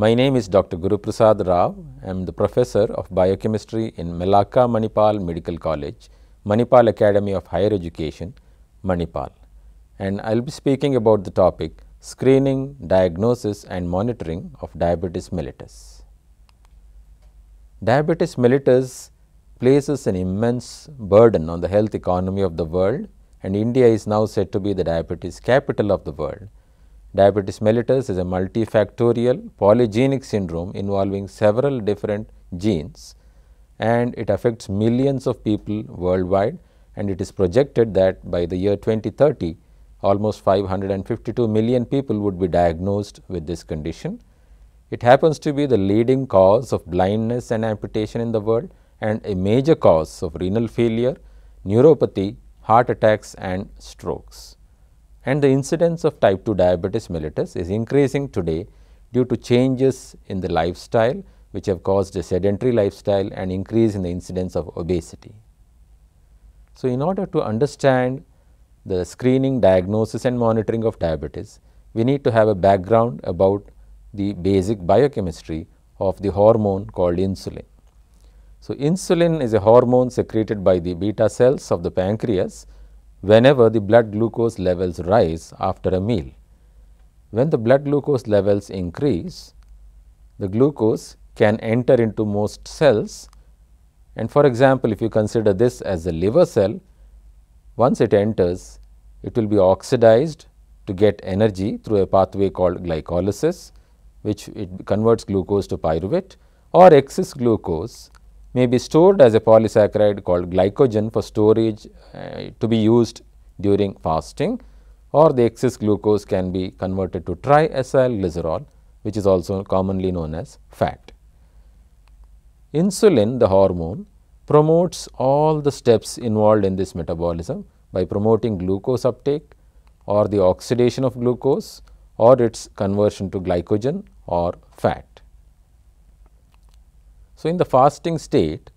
My name is Dr. Guru Prasad Rao. I am the professor of biochemistry in Melaka Manipal Medical College, Manipal Academy of Higher Education, Manipal. And I will be speaking about the topic screening, diagnosis and monitoring of diabetes mellitus. Diabetes mellitus places an immense burden on the health economy of the world and India is now said to be the diabetes capital of the world. Diabetes mellitus is a multifactorial polygenic syndrome involving several different genes and it affects millions of people worldwide and it is projected that by the year 2030 almost 552 million people would be diagnosed with this condition. It happens to be the leading cause of blindness and amputation in the world and a major cause of renal failure, neuropathy, heart attacks and strokes and the incidence of type 2 diabetes mellitus is increasing today due to changes in the lifestyle which have caused a sedentary lifestyle and increase in the incidence of obesity. So, in order to understand the screening, diagnosis and monitoring of diabetes, we need to have a background about the basic biochemistry of the hormone called insulin. So, insulin is a hormone secreted by the beta cells of the pancreas whenever the blood glucose levels rise after a meal. When the blood glucose levels increase, the glucose can enter into most cells and for example, if you consider this as a liver cell, once it enters, it will be oxidized to get energy through a pathway called glycolysis, which it converts glucose to pyruvate or excess glucose may be stored as a polysaccharide called glycogen for storage uh, to be used during fasting or the excess glucose can be converted to triacylglycerol which is also commonly known as fat. Insulin the hormone promotes all the steps involved in this metabolism by promoting glucose uptake or the oxidation of glucose or its conversion to glycogen or fat. So, in the fasting state,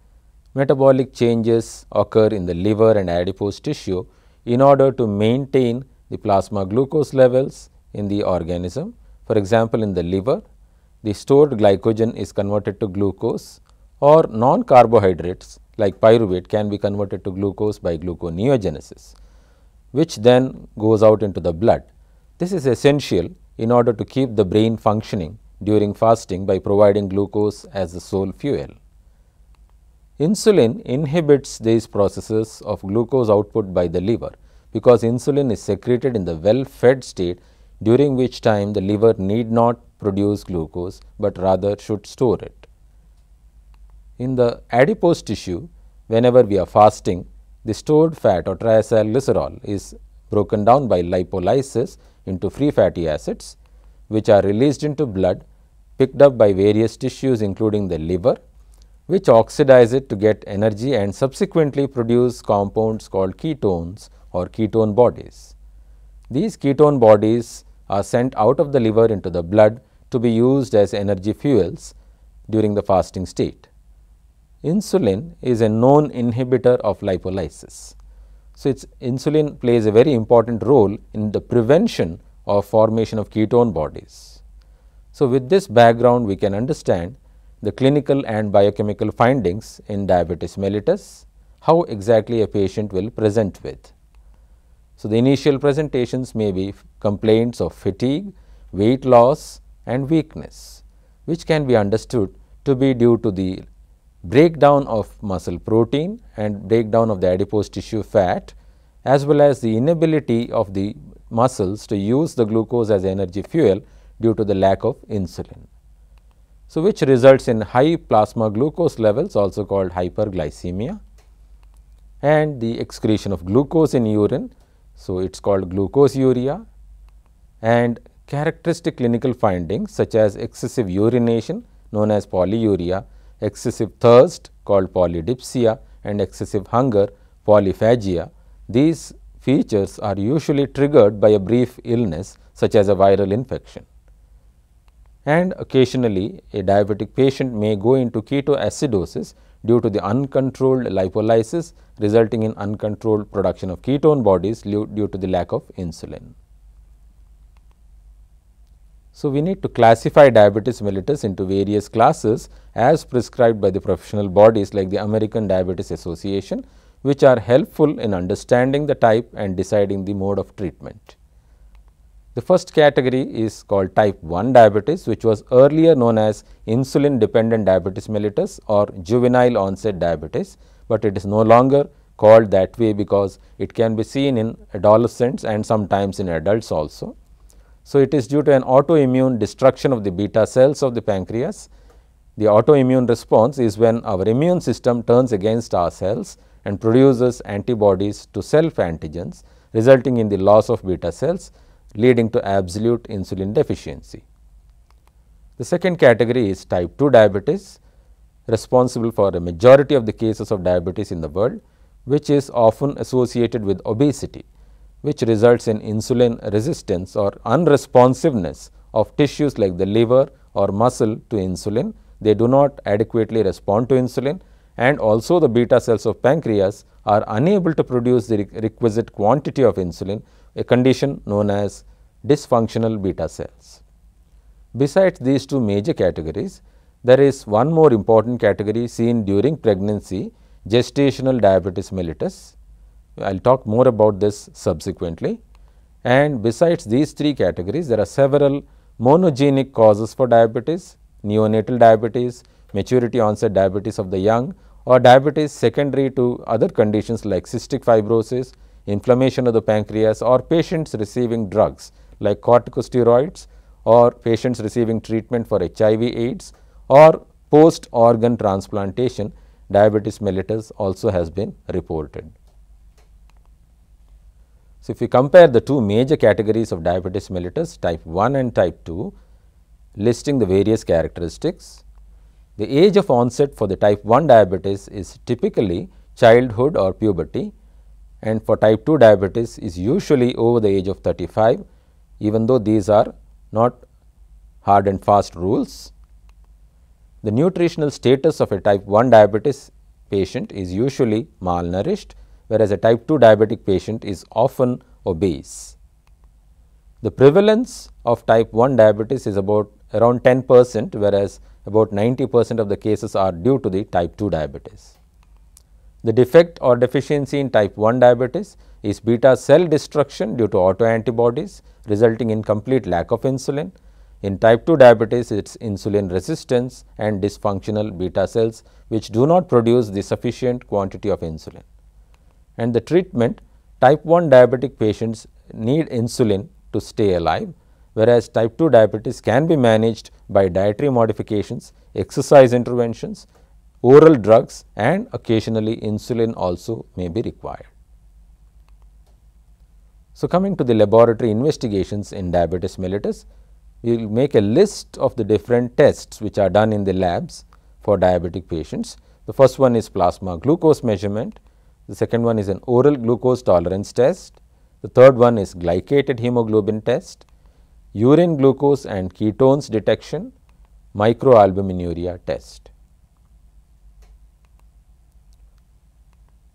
metabolic changes occur in the liver and adipose tissue in order to maintain the plasma glucose levels in the organism. For example, in the liver, the stored glycogen is converted to glucose or non-carbohydrates like pyruvate can be converted to glucose by gluconeogenesis, which then goes out into the blood. This is essential in order to keep the brain functioning during fasting by providing glucose as the sole fuel. Insulin inhibits these processes of glucose output by the liver because insulin is secreted in the well fed state during which time the liver need not produce glucose, but rather should store it. In the adipose tissue, whenever we are fasting, the stored fat or triacylglycerol is broken down by lipolysis into free fatty acids, which are released into blood picked up by various tissues including the liver which oxidize it to get energy and subsequently produce compounds called ketones or ketone bodies. These ketone bodies are sent out of the liver into the blood to be used as energy fuels during the fasting state. Insulin is a known inhibitor of lipolysis. So, its insulin plays a very important role in the prevention of formation of ketone bodies. So, with this background we can understand the clinical and biochemical findings in diabetes mellitus, how exactly a patient will present with. So, the initial presentations may be complaints of fatigue, weight loss and weakness, which can be understood to be due to the breakdown of muscle protein and breakdown of the adipose tissue fat as well as the inability of the muscles to use the glucose as energy fuel due to the lack of insulin. So, which results in high plasma glucose levels also called hyperglycemia and the excretion of glucose in urine. So, it is called glucosuria and characteristic clinical findings such as excessive urination known as polyuria, excessive thirst called polydipsia and excessive hunger polyphagia. These features are usually triggered by a brief illness such as a viral infection. And occasionally a diabetic patient may go into ketoacidosis due to the uncontrolled lipolysis resulting in uncontrolled production of ketone bodies due to the lack of insulin. So, we need to classify diabetes mellitus into various classes as prescribed by the professional bodies like the American Diabetes Association, which are helpful in understanding the type and deciding the mode of treatment. The first category is called type 1 diabetes, which was earlier known as insulin dependent diabetes mellitus or juvenile onset diabetes, but it is no longer called that way because it can be seen in adolescents and sometimes in adults also. So, it is due to an autoimmune destruction of the beta cells of the pancreas. The autoimmune response is when our immune system turns against our cells and produces antibodies to self antigens resulting in the loss of beta cells leading to absolute insulin deficiency. The second category is type 2 diabetes responsible for a majority of the cases of diabetes in the world which is often associated with obesity which results in insulin resistance or unresponsiveness of tissues like the liver or muscle to insulin. They do not adequately respond to insulin and also the beta cells of pancreas are unable to produce the requisite quantity of insulin, a condition known as dysfunctional beta cells. Besides these two major categories, there is one more important category seen during pregnancy, gestational diabetes mellitus, I will talk more about this subsequently. And besides these three categories, there are several monogenic causes for diabetes, neonatal diabetes, maturity onset diabetes of the young or diabetes secondary to other conditions like cystic fibrosis, inflammation of the pancreas or patients receiving drugs like corticosteroids or patients receiving treatment for HIV AIDS or post organ transplantation diabetes mellitus also has been reported. So, if we compare the two major categories of diabetes mellitus type 1 and type 2 listing the various characteristics, the age of onset for the type 1 diabetes is typically childhood or puberty and for type 2 diabetes is usually over the age of 35 even though these are not hard and fast rules. The nutritional status of a type 1 diabetes patient is usually malnourished whereas a type 2 diabetic patient is often obese. The prevalence of type 1 diabetes is about around 10 percent, whereas about 90 percent of the cases are due to the type 2 diabetes. The defect or deficiency in type 1 diabetes is beta cell destruction due to autoantibodies resulting in complete lack of insulin. In type 2 diabetes, it is insulin resistance and dysfunctional beta cells which do not produce the sufficient quantity of insulin and the treatment type 1 diabetic patients need insulin to stay alive, whereas type 2 diabetes can be managed by dietary modifications, exercise interventions, oral drugs and occasionally insulin also may be required. So, coming to the laboratory investigations in diabetes mellitus, we will make a list of the different tests which are done in the labs for diabetic patients. The first one is plasma glucose measurement, the second one is an oral glucose tolerance test. The third one is glycated hemoglobin test, urine glucose and ketones detection, microalbuminuria test.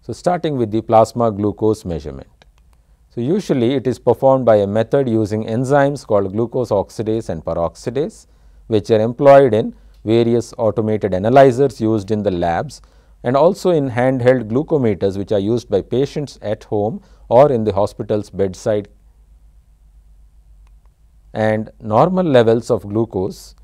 So, starting with the plasma glucose measurement. So, usually it is performed by a method using enzymes called glucose oxidase and peroxidase, which are employed in various automated analyzers used in the labs and also in handheld glucometers which are used by patients at home or in the hospital's bedside and normal levels of glucose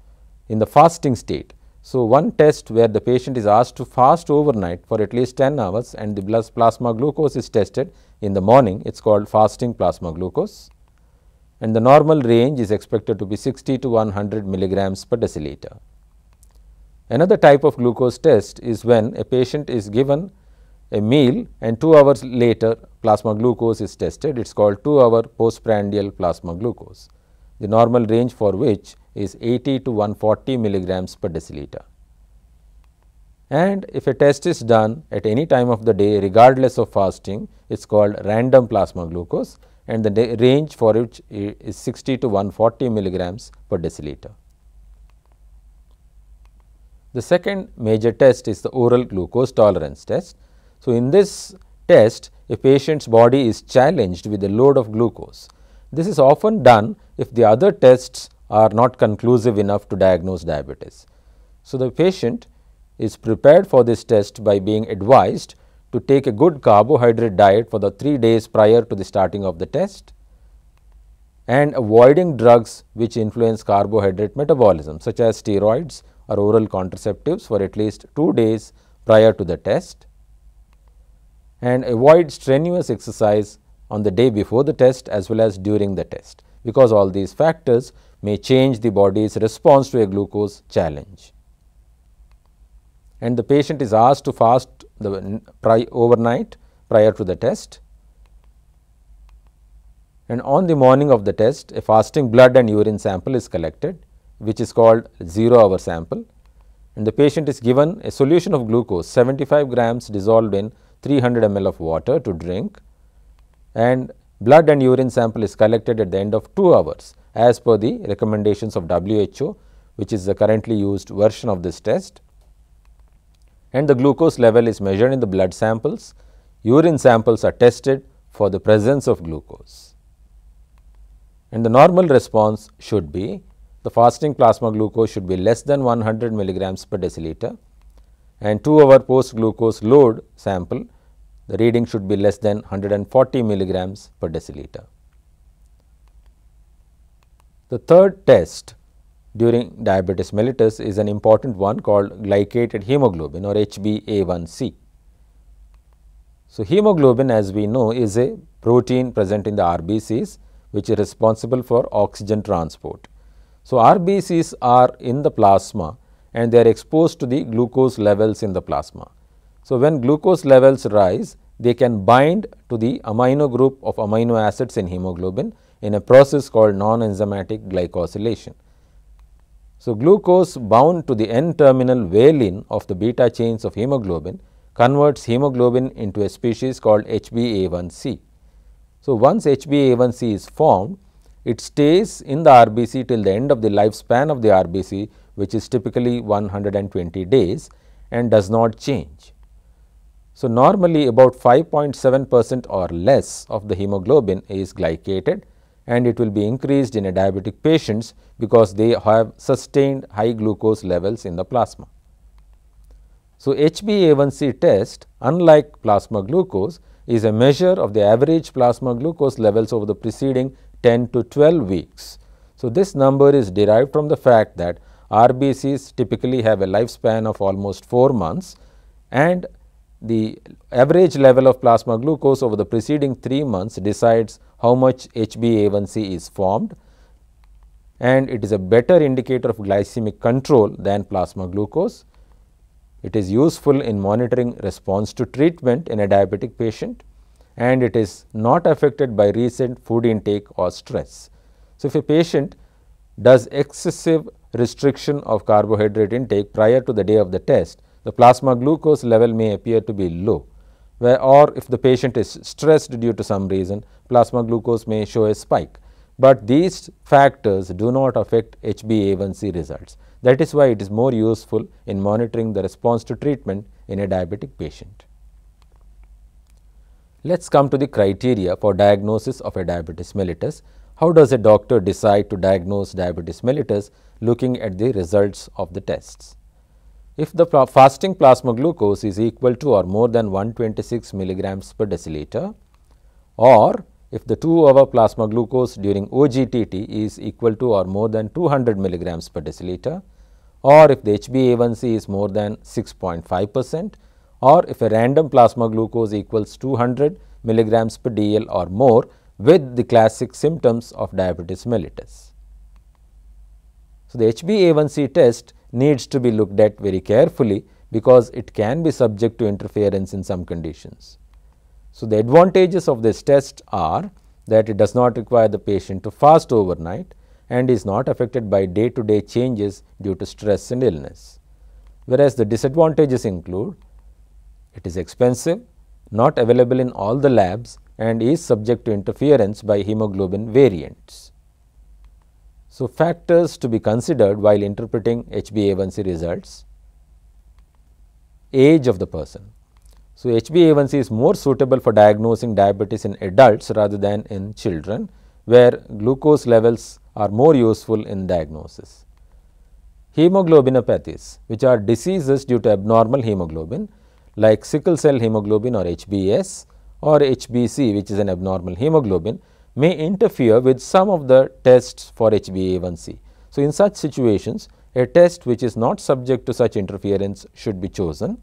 in the fasting state. So, one test where the patient is asked to fast overnight for at least 10 hours and the plasma glucose is tested in the morning, it is called fasting plasma glucose and the normal range is expected to be 60 to 100 milligrams per deciliter. Another type of glucose test is when a patient is given a meal and 2 hours later plasma glucose is tested. It is called 2 hour postprandial plasma glucose. the normal range for which is 80 to 140 milligrams per deciliter. And if a test is done at any time of the day regardless of fasting, it is called random plasma glucose and the range for which is 60 to 140 milligrams per deciliter. The second major test is the oral glucose tolerance test. So, in this test a patient's body is challenged with a load of glucose. This is often done if the other tests are not conclusive enough to diagnose diabetes. So, the patient is prepared for this test by being advised to take a good carbohydrate diet for the 3 days prior to the starting of the test and avoiding drugs which influence carbohydrate metabolism such as steroids or oral contraceptives for at least 2 days prior to the test and avoid strenuous exercise on the day before the test as well as during the test because all these factors may change the body's response to a glucose challenge. And the patient is asked to fast the pri overnight prior to the test. And on the morning of the test a fasting blood and urine sample is collected which is called 0 hour sample. And the patient is given a solution of glucose 75 grams dissolved in 300 ml of water to drink. And blood and urine sample is collected at the end of 2 hours as per the recommendations of WHO which is the currently used version of this test. And the glucose level is measured in the blood samples. Urine samples are tested for the presence of glucose. And the normal response should be the fasting plasma glucose should be less than 100 milligrams per deciliter. And 2 hour post glucose load sample the reading should be less than 140 milligrams per deciliter. The third test during diabetes mellitus is an important one called glycated hemoglobin or HbA1c. So, hemoglobin as we know is a protein present in the RBCs which is responsible for oxygen transport. So, RBCs are in the plasma and they are exposed to the glucose levels in the plasma. So, when glucose levels rise, they can bind to the amino group of amino acids in hemoglobin in a process called non-enzymatic glycosylation. So, glucose bound to the N-terminal valine of the beta chains of hemoglobin converts hemoglobin into a species called HbA1c. So, once HbA1c is formed, it stays in the RBC till the end of the lifespan of the RBC which is typically 120 days and does not change. So, normally about 5.7 percent or less of the hemoglobin is glycated and it will be increased in a diabetic patients because they have sustained high glucose levels in the plasma. So, HbA1c test unlike plasma glucose is a measure of the average plasma glucose levels over the preceding 10 to 12 weeks. So, this number is derived from the fact that RBCs typically have a lifespan of almost 4 months and the average level of plasma glucose over the preceding 3 months decides how much HbA1c is formed and it is a better indicator of glycemic control than plasma glucose. It is useful in monitoring response to treatment in a diabetic patient and it is not affected by recent food intake or stress. So, if a patient does excessive restriction of carbohydrate intake prior to the day of the test, the plasma glucose level may appear to be low where or if the patient is stressed due to some reason plasma glucose may show a spike. But these factors do not affect HbA1c results. That is why it is more useful in monitoring the response to treatment in a diabetic patient. Let us come to the criteria for diagnosis of a diabetes mellitus. How does a doctor decide to diagnose diabetes mellitus looking at the results of the tests? If the fasting plasma glucose is equal to or more than 126 milligrams per deciliter or if the 2 hour plasma glucose during OGTT is equal to or more than 200 milligrams per deciliter or if the HbA1c is more than 6.5 percent or if a random plasma glucose equals 200 milligrams per dl or more with the classic symptoms of diabetes mellitus. So, the HbA1c test needs to be looked at very carefully because it can be subject to interference in some conditions. So, the advantages of this test are that it does not require the patient to fast overnight and is not affected by day to day changes due to stress and illness. Whereas the disadvantages include it is expensive, not available in all the labs and is subject to interference by hemoglobin variants. So, factors to be considered while interpreting HbA1c results age of the person. So, HbA1c is more suitable for diagnosing diabetes in adults rather than in children where glucose levels are more useful in diagnosis. Hemoglobinopathies which are diseases due to abnormal hemoglobin like sickle cell hemoglobin or HbS or HbC which is an abnormal hemoglobin may interfere with some of the tests for HbA1c. So, in such situations a test which is not subject to such interference should be chosen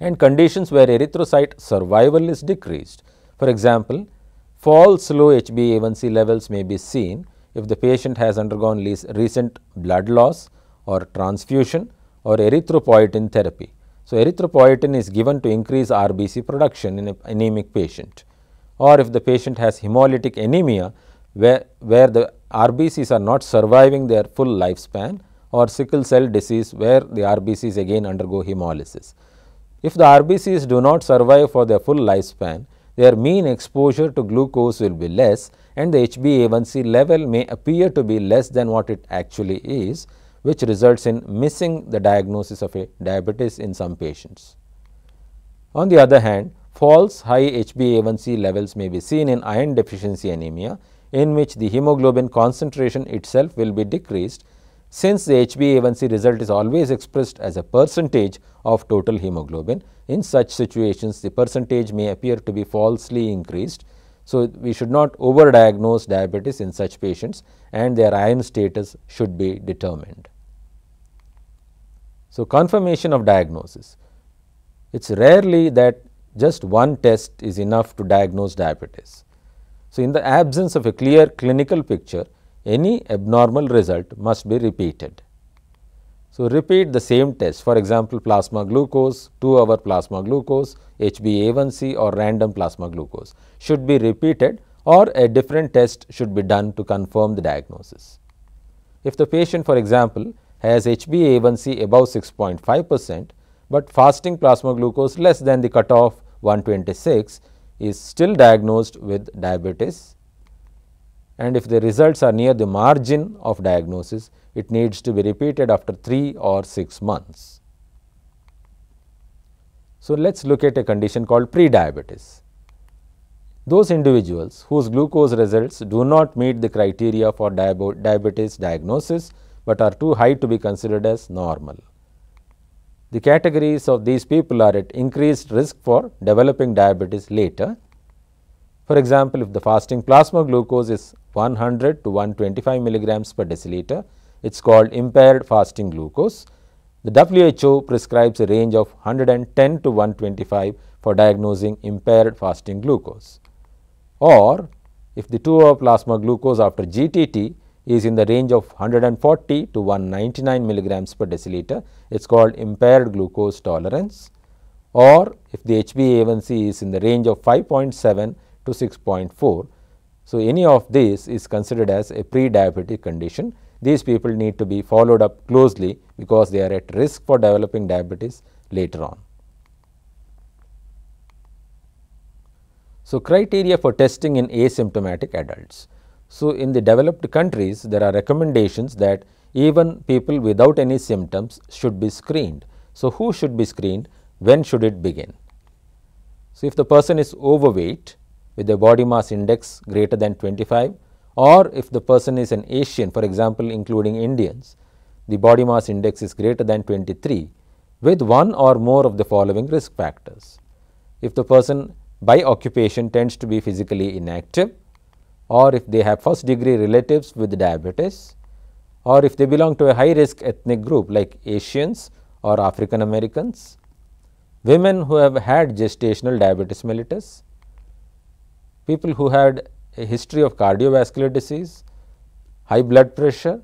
and conditions where erythrocyte survival is decreased. For example, false low HbA1c levels may be seen if the patient has undergone recent blood loss or transfusion or erythropoietin therapy. So, erythropoietin is given to increase RBC production in an anemic patient or if the patient has hemolytic anemia where, where the RBCs are not surviving their full lifespan or sickle cell disease where the RBCs again undergo hemolysis. If the RBCs do not survive for their full lifespan, their mean exposure to glucose will be less and the HbA1c level may appear to be less than what it actually is, which results in missing the diagnosis of a diabetes in some patients. On the other hand, false high HbA1c levels may be seen in iron deficiency anemia, in which the hemoglobin concentration itself will be decreased since the HbA1c result is always expressed as a percentage of total hemoglobin, in such situations the percentage may appear to be falsely increased. So, we should not overdiagnose diabetes in such patients and their iron status should be determined. So, confirmation of diagnosis. It is rarely that just one test is enough to diagnose diabetes. So, in the absence of a clear clinical picture, any abnormal result must be repeated. So, repeat the same test for example, plasma glucose, 2 hour plasma glucose, HbA1c or random plasma glucose should be repeated or a different test should be done to confirm the diagnosis. If the patient for example, has HbA1c above 6.5 percent, but fasting plasma glucose less than the cutoff 126 is still diagnosed with diabetes and if the results are near the margin of diagnosis, it needs to be repeated after 3 or 6 months. So, let us look at a condition called pre-diabetes. Those individuals whose glucose results do not meet the criteria for diabetes diagnosis, but are too high to be considered as normal. The categories of these people are at increased risk for developing diabetes later. For example, if the fasting plasma glucose is 100 to 125 milligrams per deciliter. It is called impaired fasting glucose. The WHO prescribes a range of 110 to 125 for diagnosing impaired fasting glucose. Or if the 2 hour plasma glucose after GTT is in the range of 140 to 199 milligrams per deciliter, it is called impaired glucose tolerance. Or if the HbA1c is in the range of 5.7 to 6.4, so, any of this is considered as a pre-diabetic condition. These people need to be followed up closely because they are at risk for developing diabetes later on. So, criteria for testing in asymptomatic adults. So, in the developed countries there are recommendations that even people without any symptoms should be screened. So, who should be screened? When should it begin? So, if the person is overweight with a body mass index greater than 25 or if the person is an Asian for example, including Indians, the body mass index is greater than 23 with one or more of the following risk factors. If the person by occupation tends to be physically inactive or if they have first degree relatives with diabetes or if they belong to a high risk ethnic group like Asians or African Americans, women who have had gestational diabetes mellitus, people who had a history of cardiovascular disease, high blood pressure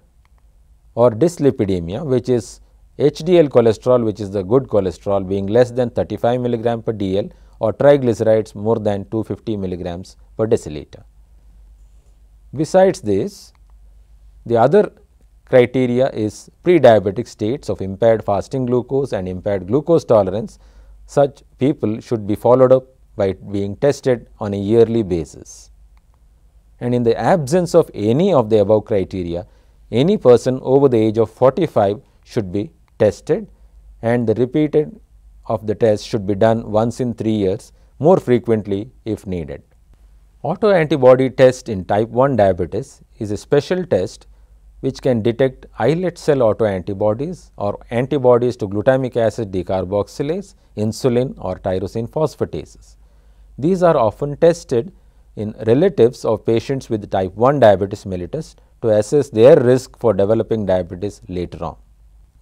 or dyslipidemia which is HDL cholesterol which is the good cholesterol being less than 35 milligram per DL or triglycerides more than 250 milligrams per deciliter. Besides this, The other criteria is pre-diabetic states of impaired fasting glucose and impaired glucose tolerance. Such people should be followed up by being tested on a yearly basis. And in the absence of any of the above criteria, any person over the age of 45 should be tested and the repeated of the test should be done once in 3 years more frequently if needed. Autoantibody test in type 1 diabetes is a special test which can detect islet cell autoantibodies or antibodies to glutamic acid decarboxylase, insulin or tyrosine phosphatases. These are often tested in relatives of patients with type 1 diabetes mellitus to assess their risk for developing diabetes later on.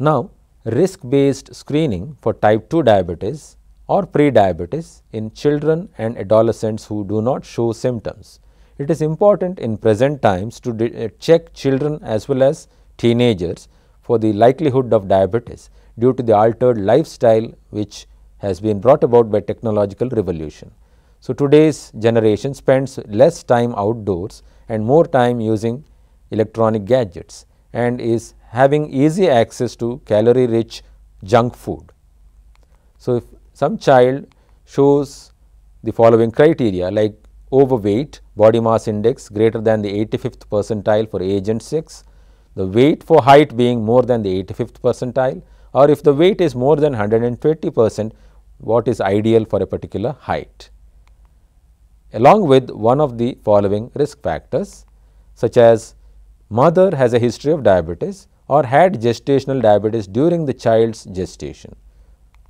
Now, risk based screening for type 2 diabetes or pre-diabetes in children and adolescents who do not show symptoms. It is important in present times to uh, check children as well as teenagers for the likelihood of diabetes due to the altered lifestyle which has been brought about by technological revolution. So, today's generation spends less time outdoors and more time using electronic gadgets and is having easy access to calorie rich junk food. So, if some child shows the following criteria like overweight, body mass index greater than the 85th percentile for age and sex, the weight for height being more than the 85th percentile or if the weight is more than 120 percent what is ideal for a particular height. Along with one of the following risk factors such as mother has a history of diabetes or had gestational diabetes during the child's gestation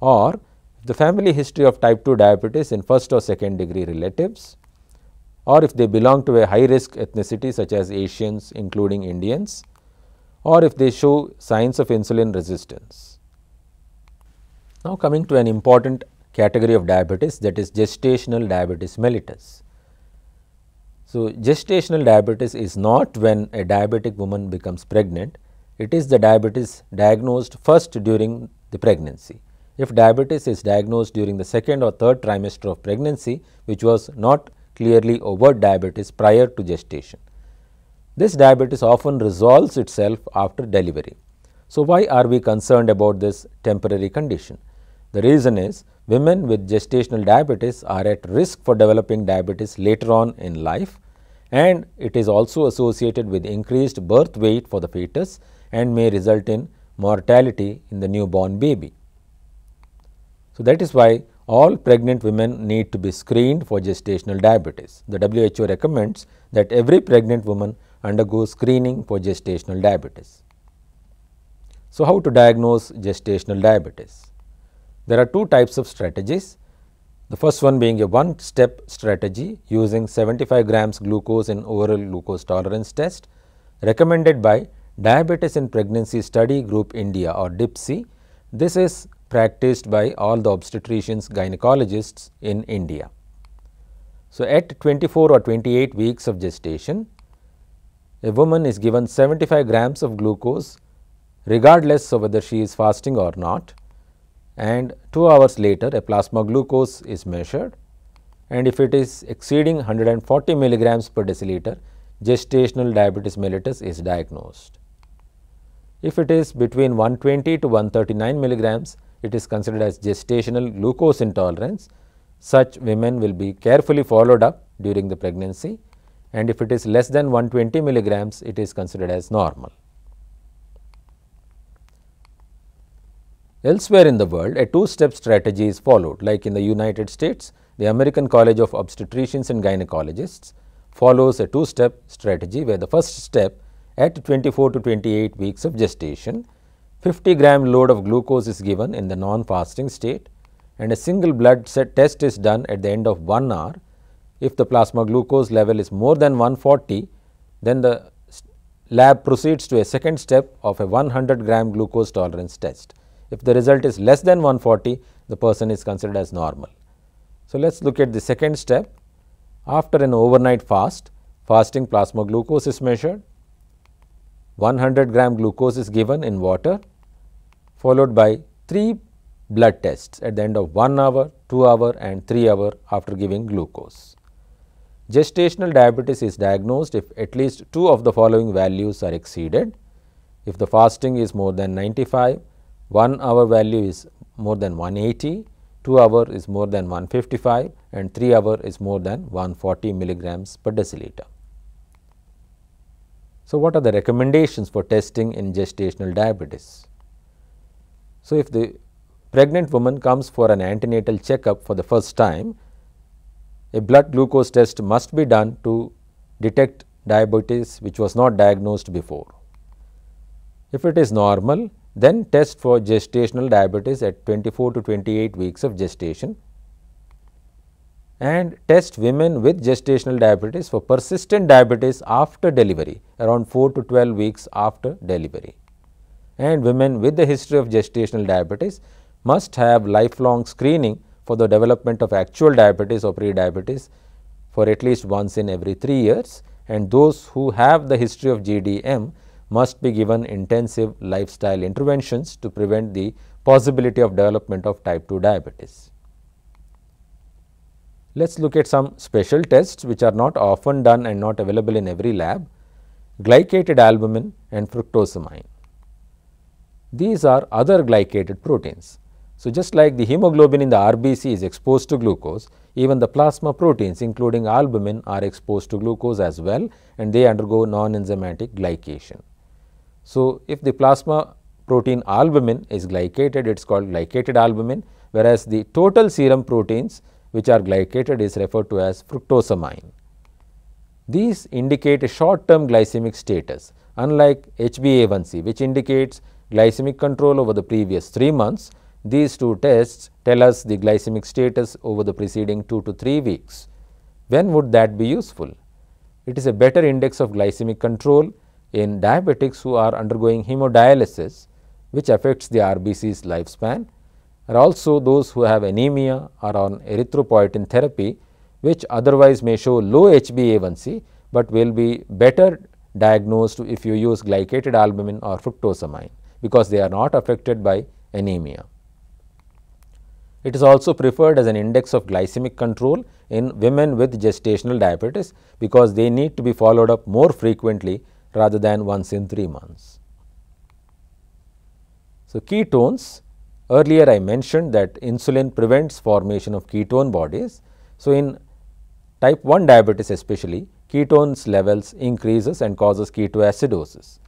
or the family history of type 2 diabetes in first or second degree relatives or if they belong to a high risk ethnicity such as Asians including Indians or if they show signs of insulin resistance. Now, coming to an important category of diabetes that is gestational diabetes mellitus. So, gestational diabetes is not when a diabetic woman becomes pregnant, it is the diabetes diagnosed first during the pregnancy. If diabetes is diagnosed during the second or third trimester of pregnancy, which was not clearly overt diabetes prior to gestation. This diabetes often resolves itself after delivery. So, why are we concerned about this temporary condition? The reason is women with gestational diabetes are at risk for developing diabetes later on in life and it is also associated with increased birth weight for the fetus and may result in mortality in the newborn baby. So, that is why all pregnant women need to be screened for gestational diabetes. The WHO recommends that every pregnant woman undergo screening for gestational diabetes. So, how to diagnose gestational diabetes? There are two types of strategies. The first one being a one step strategy using 75 grams glucose in oral glucose tolerance test recommended by Diabetes in Pregnancy Study Group India or DIPSI. This is practiced by all the obstetricians gynecologists in India. So, at 24 or 28 weeks of gestation, a woman is given 75 grams of glucose regardless of whether she is fasting or not and 2 hours later a plasma glucose is measured and if it is exceeding 140 milligrams per deciliter gestational diabetes mellitus is diagnosed. If it is between 120 to 139 milligrams it is considered as gestational glucose intolerance. Such women will be carefully followed up during the pregnancy and if it is less than 120 milligrams it is considered as normal. Elsewhere in the world, a two-step strategy is followed like in the United States, the American College of Obstetricians and Gynecologists follows a two-step strategy where the first step at 24 to 28 weeks of gestation, 50 gram load of glucose is given in the non-fasting state and a single blood test is done at the end of 1 hour. If the plasma glucose level is more than 140, then the lab proceeds to a second step of a 100 gram glucose tolerance test. If the result is less than 140, the person is considered as normal. So, let us look at the second step. After an overnight fast, fasting plasma glucose is measured, 100 gram glucose is given in water followed by 3 blood tests at the end of 1 hour, 2 hour and 3 hour after giving glucose. Gestational diabetes is diagnosed if at least two of the following values are exceeded. If the fasting is more than 95, 1 hour value is more than 180, 2 hour is more than 155 and 3 hour is more than 140 milligrams per deciliter. So, what are the recommendations for testing in gestational diabetes? So, if the pregnant woman comes for an antenatal checkup for the first time, a blood glucose test must be done to detect diabetes which was not diagnosed before. If it is normal, then test for gestational diabetes at 24 to 28 weeks of gestation and test women with gestational diabetes for persistent diabetes after delivery around 4 to 12 weeks after delivery. And women with the history of gestational diabetes must have lifelong screening for the development of actual diabetes or pre-diabetes for at least once in every 3 years and those who have the history of GDM must be given intensive lifestyle interventions to prevent the possibility of development of type 2 diabetes. Let us look at some special tests which are not often done and not available in every lab, glycated albumin and fructosamine. These are other glycated proteins. So, just like the hemoglobin in the RBC is exposed to glucose, even the plasma proteins including albumin are exposed to glucose as well and they undergo non-enzymatic glycation. So, if the plasma protein albumin is glycated, it is called glycated albumin, whereas the total serum proteins which are glycated is referred to as fructosamine. These indicate a short term glycemic status unlike HbA1c which indicates glycemic control over the previous 3 months. These two tests tell us the glycemic status over the preceding 2 to 3 weeks. When would that be useful? It is a better index of glycemic control in diabetics who are undergoing hemodialysis which affects the RBC's lifespan are also those who have anemia or on erythropoietin therapy which otherwise may show low HbA1c, but will be better diagnosed if you use glycated albumin or fructosamine because they are not affected by anemia. It is also preferred as an index of glycemic control in women with gestational diabetes because they need to be followed up more frequently rather than once in 3 months. So, ketones earlier I mentioned that insulin prevents formation of ketone bodies. So, in type 1 diabetes especially ketones levels increases and causes ketoacidosis.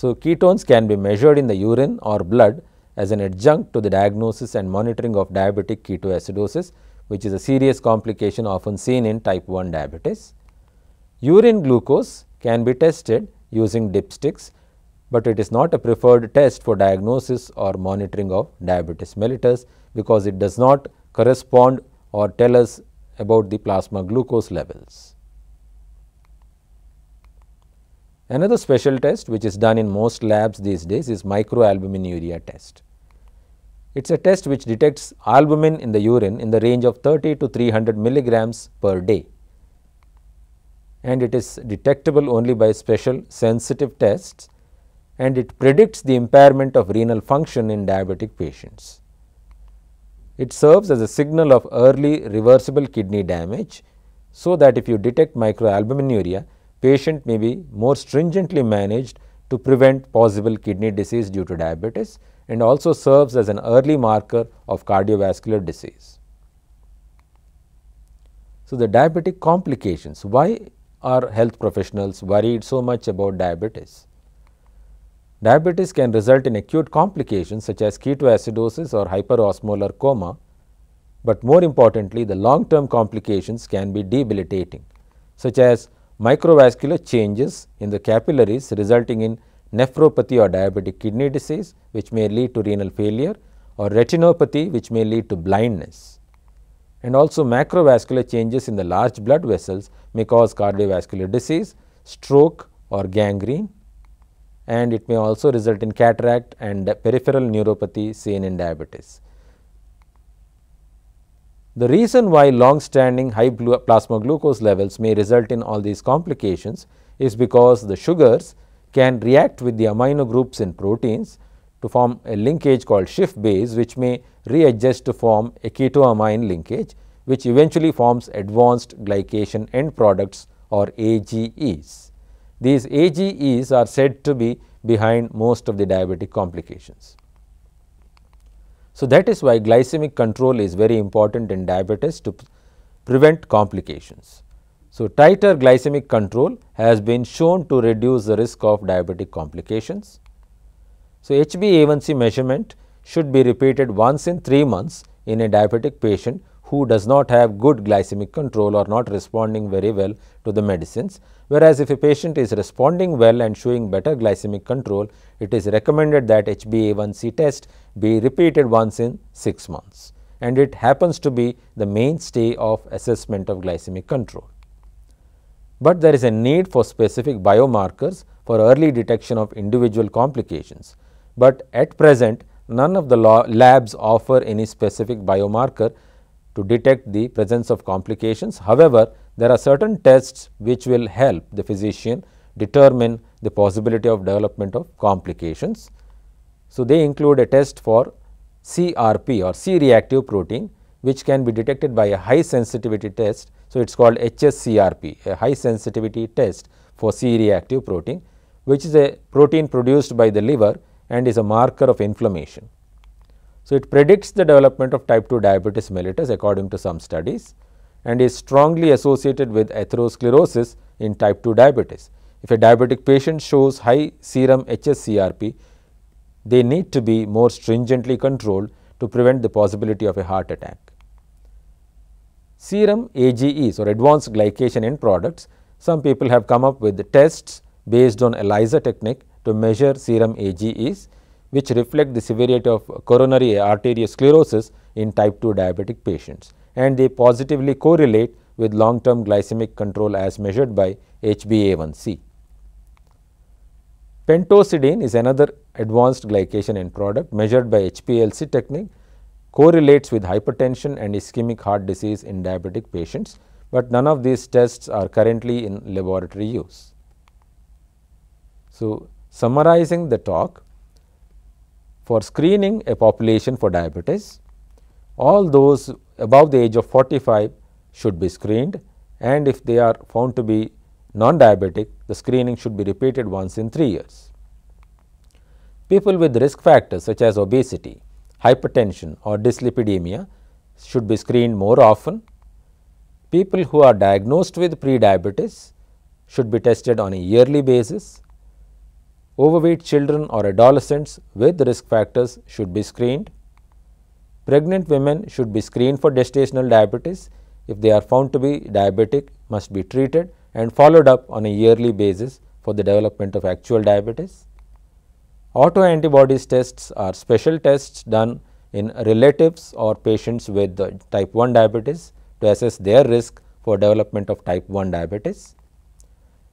So, ketones can be measured in the urine or blood as an adjunct to the diagnosis and monitoring of diabetic ketoacidosis which is a serious complication often seen in type 1 diabetes. Urine glucose can be tested using dipsticks, but it is not a preferred test for diagnosis or monitoring of diabetes mellitus because it does not correspond or tell us about the plasma glucose levels. Another special test which is done in most labs these days is microalbuminuria test. It is a test which detects albumin in the urine in the range of 30 to 300 milligrams per day and it is detectable only by special sensitive tests and it predicts the impairment of renal function in diabetic patients. It serves as a signal of early reversible kidney damage, so that if you detect microalbuminuria, patient may be more stringently managed to prevent possible kidney disease due to diabetes and also serves as an early marker of cardiovascular disease. So, the diabetic complications, why are health professionals worried so much about diabetes? Diabetes can result in acute complications such as ketoacidosis or hyperosmolar coma, but more importantly the long term complications can be debilitating such as microvascular changes in the capillaries resulting in nephropathy or diabetic kidney disease which may lead to renal failure or retinopathy which may lead to blindness. And also macrovascular changes in the large blood vessels may cause cardiovascular disease, stroke or gangrene and it may also result in cataract and peripheral neuropathy seen in diabetes. The reason why long standing high plasma glucose levels may result in all these complications is because the sugars can react with the amino groups in proteins to form a linkage called Schiff base which may readjust to form a ketoamine linkage which eventually forms advanced glycation end products or AGEs. These AGEs are said to be behind most of the diabetic complications. So, that is why glycemic control is very important in diabetes to prevent complications. So, tighter glycemic control has been shown to reduce the risk of diabetic complications. So, HbA1c measurement should be repeated once in 3 months in a diabetic patient who does not have good glycemic control or not responding very well to the medicines. Whereas, if a patient is responding well and showing better glycemic control, it is recommended that HbA1c test be repeated once in 6 months and it happens to be the mainstay of assessment of glycemic control. But there is a need for specific biomarkers for early detection of individual complications, but at present none of the labs offer any specific biomarker to detect the presence of complications. However, there are certain tests which will help the physician determine the possibility of development of complications. So, they include a test for CRP or C-reactive protein which can be detected by a high sensitivity test. So, it is called HSCRP, a high sensitivity test for C-reactive protein, which is a protein produced by the liver and is a marker of inflammation. So, it predicts the development of type 2 diabetes mellitus according to some studies and is strongly associated with atherosclerosis in type 2 diabetes. If a diabetic patient shows high serum HSCRP, they need to be more stringently controlled to prevent the possibility of a heart attack. Serum AGEs or advanced glycation end products, some people have come up with tests based on ELISA technique to measure serum AGEs which reflect the severity of coronary arteriosclerosis in type 2 diabetic patients and they positively correlate with long term glycemic control as measured by HbA1c. Pentosidine is another advanced glycation end product measured by HPLC technique correlates with hypertension and ischemic heart disease in diabetic patients, but none of these tests are currently in laboratory use. So, summarizing the talk, for screening a population for diabetes, all those above the age of 45 should be screened and if they are found to be non-diabetic, the screening should be repeated once in 3 years. People with risk factors such as obesity, hypertension or dyslipidemia should be screened more often. People who are diagnosed with pre-diabetes should be tested on a yearly basis Overweight children or adolescents with risk factors should be screened. Pregnant women should be screened for gestational diabetes. If they are found to be diabetic, must be treated and followed up on a yearly basis for the development of actual diabetes. Autoantibodies tests are special tests done in relatives or patients with type 1 diabetes to assess their risk for development of type 1 diabetes.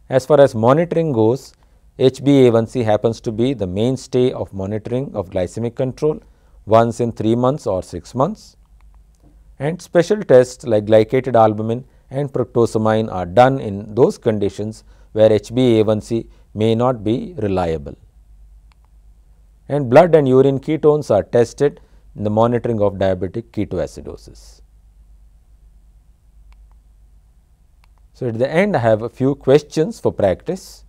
As far as monitoring goes, HbA1c happens to be the mainstay of monitoring of glycemic control once in 3 months or 6 months and special tests like glycated albumin and fructosamine are done in those conditions where HbA1c may not be reliable. And blood and urine ketones are tested in the monitoring of diabetic ketoacidosis. So, at the end I have a few questions for practice.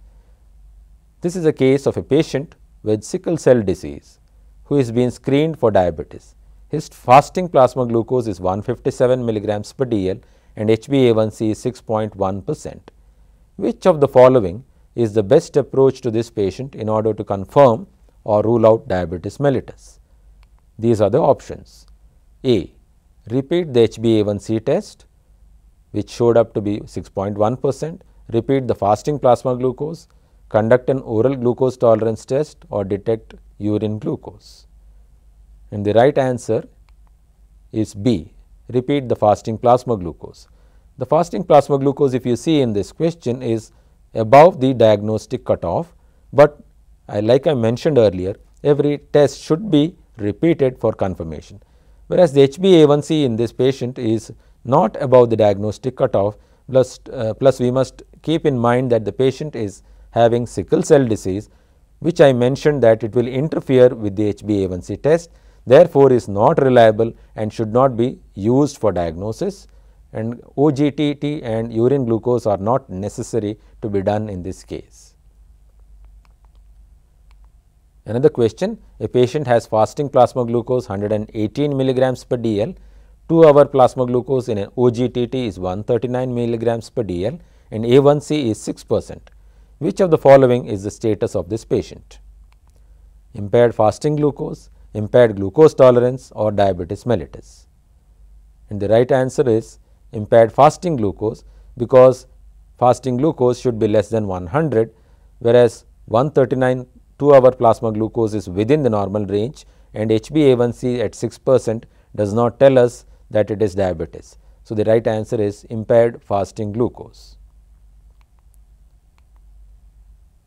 This is a case of a patient with sickle cell disease who is being screened for diabetes. His fasting plasma glucose is 157 milligrams per dl and HbA1c is 6.1 percent. Which of the following is the best approach to this patient in order to confirm or rule out diabetes mellitus? These are the options. A. Repeat the HbA1c test which showed up to be 6.1 percent. Repeat the fasting plasma glucose conduct an oral glucose tolerance test or detect urine glucose. And the right answer is B, repeat the fasting plasma glucose. The fasting plasma glucose if you see in this question is above the diagnostic cutoff, but I, like I mentioned earlier every test should be repeated for confirmation. Whereas, the HbA1c in this patient is not above the diagnostic cutoff plus, uh, plus we must keep in mind that the patient is having sickle cell disease which I mentioned that it will interfere with the HbA1c test therefore, is not reliable and should not be used for diagnosis. and OGTT and urine glucose are not necessary to be done in this case. Another question, a patient has fasting plasma glucose 118 milligrams per dl, 2 hour plasma glucose in an OGTT is 139 milligrams per dl and A1C is 6 percent. Which of the following is the status of this patient? Impaired fasting glucose, impaired glucose tolerance or diabetes mellitus. And the right answer is impaired fasting glucose because fasting glucose should be less than 100 whereas 139 2 hour plasma glucose is within the normal range and HbA1c at 6 percent does not tell us that it is diabetes. So, the right answer is impaired fasting glucose.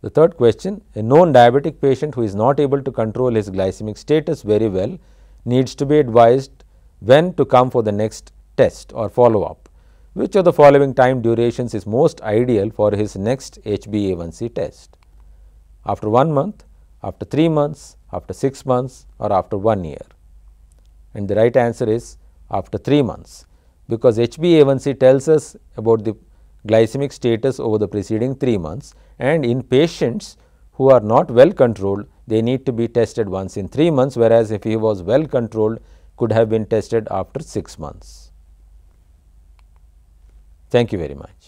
The third question, a known diabetic patient who is not able to control his glycemic status very well needs to be advised when to come for the next test or follow up. Which of the following time durations is most ideal for his next HbA1c test? after 1 month, after 3 months, after 6 months or after 1 year. And the right answer is after 3 months, because HbA1c tells us about the glycemic status over the preceding 3 months and in patients who are not well controlled, they need to be tested once in 3 months, whereas if he was well controlled could have been tested after 6 months. Thank you very much.